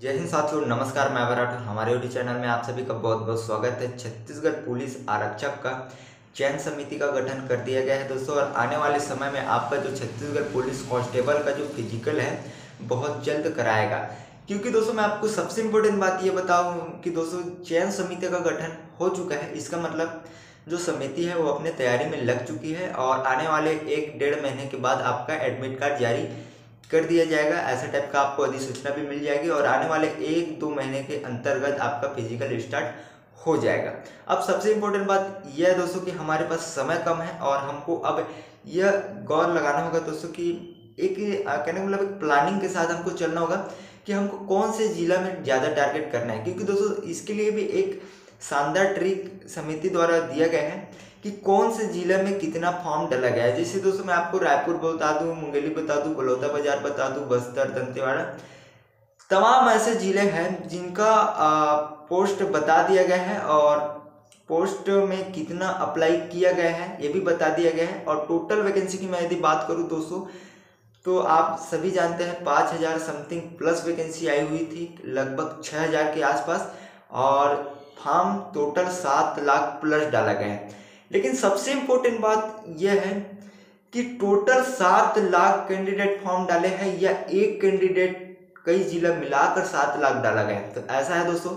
जय हिंद साथियों, नमस्कार, मैं राठौर हमारे यूट्यूब चैनल में आप सभी का बहुत बहुत स्वागत है। छत्तीसगढ़ पुलिस आरक्षक का चयन समिति का गठन कर दिया गया है दोस्तों, और आने वाले समय में आपका जो छत्तीसगढ़ पुलिस कांस्टेबल का जो फ़िज़िकल है, बहुत जल्द कराएगा। क्योंकि दोस्तों, मैं आपको सबसे इम्पोर्टेंट बात ये बताऊँ कि दोस्तों, चयन समिति का गठन हो चुका है। इसका मतलब जो समिति है, वो अपने तैयारी में लग चुकी है और आने वाले एक डेढ़ महीने के बाद आपका एडमिट कार्ड जारी कर दिया जाएगा, ऐसे टाइप का आपको अधिसूचना भी मिल जाएगी और आने वाले एक दो महीने के अंतर्गत आपका फ़िज़िकल स्टार्ट हो जाएगा। अब सबसे इम्पोर्टेंट बात यह है दोस्तों कि हमारे पास समय कम है और हमको अब यह गौर लगाना होगा दोस्तों कि एक कहने का मतलब एक प्लानिंग के साथ हमको चलना होगा कि हमको कौन से जिला में ज़्यादा टारगेट करना है। क्योंकि दोस्तों इसके लिए भी एक शानदार ट्रिक समिति द्वारा दिया गया है कि कौन से ज़िले में कितना फॉर्म डाला गया है। जैसे दोस्तों मैं आपको रायपुर बता दूँ, मुंगेली बता दूँ बलौदा बाज़ार बता दूँ, बस्तर, दंतेवाड़ा, तमाम ऐसे ज़िले हैं जिनका पोस्ट बता दिया गया है और पोस्ट में कितना अप्लाई किया गया है, ये भी बता दिया गया है। और टोटल वैकेंसी की मैं यदि बात करूँ दोस्तों तो आप सभी जानते हैं पाँच हज़ार समथिंग प्लस वैकेंसी आई हुई थी, लगभग छः हज़ार के आसपास। और फॉर्म टोटल सात लाख प्लस डाला गया है। लेकिन सबसे इम्पोर्टेंट बात यह है कि टोटल सात लाख कैंडिडेट फॉर्म डाले हैं या एक कैंडिडेट कई जिला मिलाकर सात लाख डाला गया तो ऐसा है दोस्तों।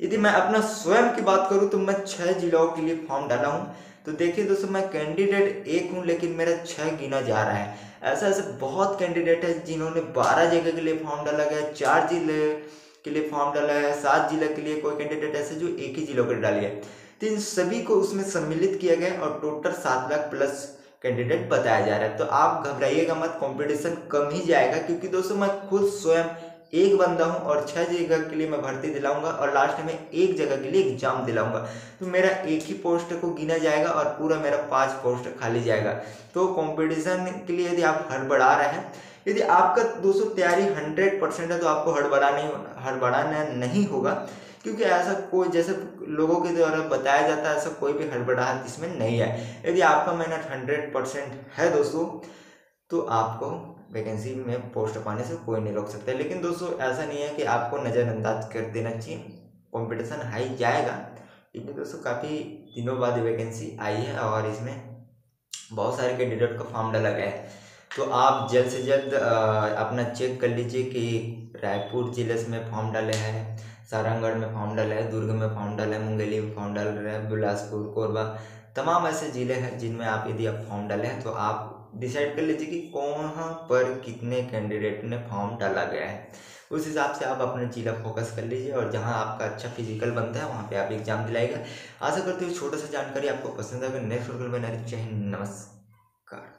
यदि मैं अपना स्वयं की बात करूँ तो मैं छह जिलों के लिए फॉर्म डाला हूँ। तो देखिए दोस्तों, मैं कैंडिडेट एक हूँ, लेकिन मेरा छह गिना जा रहा है। ऐसा ऐसे बहुत कैंडिडेट है जिन्होंने बारह जगह के लिए फॉर्म डाला गया, चार ज़िले के लिए फॉर्म डाला है, सात जिला के लिए कोई कैंडिडेट ऐसे जो एक ही जिलों के डाली है। तो इन सभी को उसमें सम्मिलित किया गया और टोटल सात लाख प्लस कैंडिडेट बताया जा रहा है। तो आप घबराइएगा मत कंपटीशन कम ही जाएगा क्योंकि दोस्तों मैं खुद स्वयं एक बंदा हूँ और छह जगह के लिए मैं भर्ती दिलाऊँगा और लास्ट में एक जगह के लिए एग्ज़ाम दिलाऊँगा। तो मेरा एक ही पोस्ट को गिना जाएगा और पूरा मेरा पाँच पोस्ट खाली जाएगा। तो कंपटीशन के लिए यदि आप हड़बड़ा रहे हैं यदि आपका दोस्तों तैयारी हंड्रेड परसेंट है तो आपको हड़बड़ाने हड़बड़ाना नहीं होगा, क्योंकि ऐसा कोई, जैसे लोगों के द्वारा बताया जाता है, ऐसा कोई भी हड़बड़ाहट इसमें नहीं है। यदि आपका मेहनत हंड्रेड परसेंट है दोस्तों तो आपको वैकेंसी में पोस्ट पाने से कोई नहीं रोक सकता लेकिन दोस्तों, ऐसा नहीं है कि आपको नज़रअंदाज कर देना चाहिए कंपटीशन हाई जाएगा। क्योंकि दोस्तों, काफ़ी दिनों बाद वैकेंसी आई है और इसमें बहुत सारे कैंडिडेट का फॉर्म डाला गया है। तो आप जल्द से जल्द अपना चेक कर लीजिए कि रायपुर ज़िले में फॉर्म डाले हैं, सारंगढ़ में फॉर्म डाला है, दुर्ग में फॉर्म डाला है, मुंगेली में फॉर्म डाल रहे हैं, बिलासपुर, कोरबा, तमाम ऐसे ज़िले हैं जिनमें आप यदि आप फॉर्म डाले हैं तो आप डिसाइड कर लीजिए कि कौन पर कितने कैंडिडेट ने फॉर्म डाला गया है। उस हिसाब से आप अपना जिला फोकस कर लीजिए और जहाँ आपका अच्छा फ़िज़िकल बनता है, वहाँ पे आप एग्ज़ाम दिलाएगा आशा करते हुए छोटा सा जानकारी आपको पसंद आएगा। नेक्स्ट वीडियो में नमस्कार।